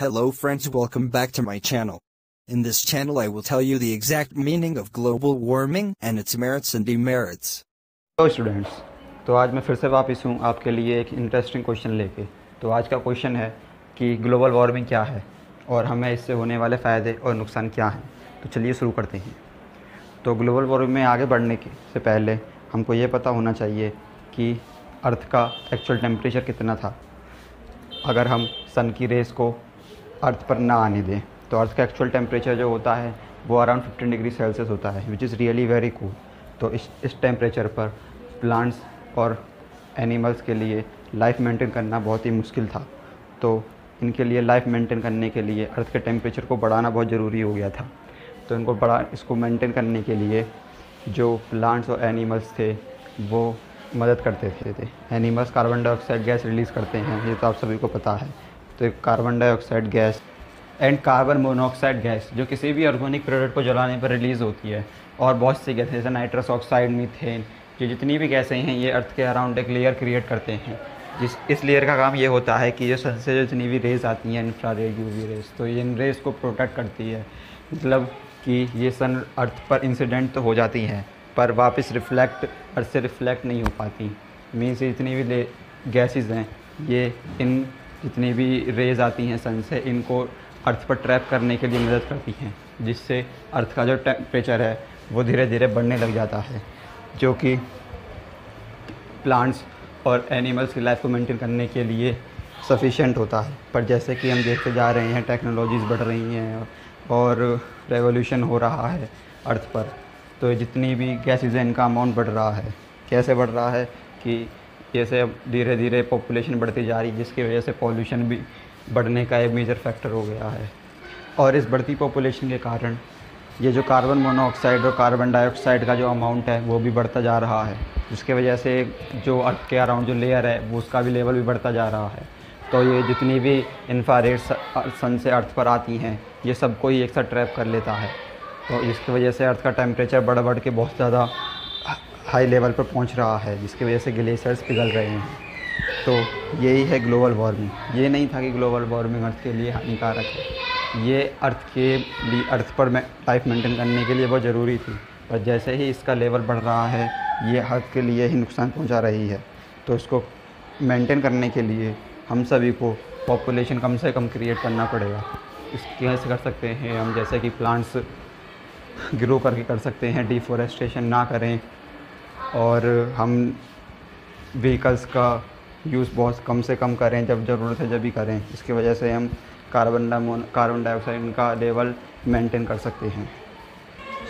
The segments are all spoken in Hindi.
Hello friends, welcome back to my channel. In this channel, I will tell you the exact meaning of global warming and its merits and demerits. Hello students तो आज मैं फिर से वापस हूँ आपके लिए एक इंटरेस्टिंग क्वेश्चन लेके। तो आज का क्वेश्चन है कि ग्लोबल वार्मिंग क्या है और हमें इससे होने वाले फ़ायदे और नुकसान क्या हैं। तो चलिए शुरू करते हैं। तो ग्लोबल वार्मिंग में आगे बढ़ने के से पहले हमको ये पता होना चाहिए कि अर्थ का एक्चुअल टेम्परेचर कितना था। अगर हम सन की रेस को अर्थ पर ना आने दें। तो अर्थ का एक्चुअल टेम्परेचर जो होता है वो अराउंड 15 डिग्री सेल्सियस होता है which is really very cool तो इस इस टेम्परेचर पर प्लांट्स और एनिमल्स के लिए लाइफ मेंटेन करना बहुत ही मुश्किल था। तो इनके लिए लाइफ मेंटेन करने के लिए अर्थ के टेम्परेचर को बढ़ाना बहुत ज़रूरी हो गया था। तो इनको बड़ा इसको मेंटेन करने के लिए जो प्लांट्स और एनिमल्स थे वो मदद करते थे, थे। Animals carbon dioxide gas release करते हैं ये तो आप सभी को पता है। तो carbon dioxide gas and carbon monoxide gas जो किसी भी ऑर्गेनिक प्रोडक्ट को जलाने पर रिलीज़ होती है। और बहुत सी गैसें जैसे नाइट्रस ऑक्साइड मीथेन ये जितनी भी गैसें हैं, ये अर्थ के अराउंड एक लेयर क्रिएट करते हैं। जिस, इस लेयर का काम ये होता है कि जो सन से जो जितनी भी रेज आती हैं इंफ्रा रेज यू रेज तो ये इन रेज को प्रोटेक्ट करती है। मतलब कि ये सन अर्थ पर इंसिडेंट तो हो जाती हैं, पर वापस रिफ्लेक्ट अर्थ से रिफ्लेक्ट नहीं हो पाती। मीन्स जितनी भी गैसेज हैं, ये इन जितनी भी रेज आती हैं सन से, इनको अर्थ पर ट्रैप करने के लिए मदद करती हैं, जिससे अर्थ का जो टेम्परेचर है, वो धीरे धीरे बढ़ने लग जाता है, जो कि प्लांट्स और एनिमल्स की लाइफ को मेंटेन करने के लिए सफिशेंट होता है। पर जैसे कि हम देखते जा रहे हैं टेक्नोलॉजीज़ बढ़ रही हैं और रेवोल्यूशन हो रहा है अर्थ पर तो जितनी भी गैसेज हैं, इनका अमाउंट बढ़ रहा है। कैसे बढ़ रहा है कि जैसे अब धीरे धीरे पॉपुलेशन बढ़ती जा रही है, जिसकी वजह से पॉल्यूशन भी बढ़ने का एक मेजर फैक्टर हो गया है। और इस बढ़ती पॉपुलेशन के कारण ये जो कार्बन मोनोऑक्साइड और कार्बन डाइऑक्साइड का जो अमाउंट है, वो भी बढ़ता जा रहा है। जिसके वजह से जो अर्थ के अराउंड जो लेयर है, वो उसका भी लेवल भी बढ़ता जा रहा है। तो ये जितनी भी इंफ्रारेड सन से अर्थ पर आती हैं, ये सबको ही एक साथ ट्रैप कर लेता है। तो इसकी वजह से अर्थ का टेम्परेचर बढ़ बढ़ के बहुत ज़्यादा हाई लेवल पर पहुँच रहा है, जिसकी वजह से ग्लेशियर्स पिघल रहे हैं। तो यही है ग्लोबल वार्मिंग ये नहीं था कि ग्लोबल वार्मिंग अर्थ के लिए हानिकारक है। ये अर्थ के लिए अर्थ पर लाइफ मेंटेन करने के लिए बहुत ज़रूरी थी। पर जैसे ही इसका लेवल बढ़ रहा है, ये अर्थ के लिए ही नुकसान पहुँचा रही है। तो इसको मेंटेन करने के लिए हम सभी को पॉपुलेशन कम से कम क्रिएट करना पड़ेगा। इस कैसे कर सकते हैं हम, जैसे कि प्लांट्स ग्रो करके कर सकते हैं डिफॉरेस्टेशन ना करें। और हम व्हीकल्स का यूज़ बहुत कम से कम करें, जब ज़रूरत है जब भी करें। इसकी वजह से हम कार्बन कार्बन डाइऑक्साइड का लेवल मेंटेन कर सकते हैं।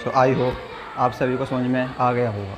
सो आई होप आप सभी को समझ में आ गया होगा।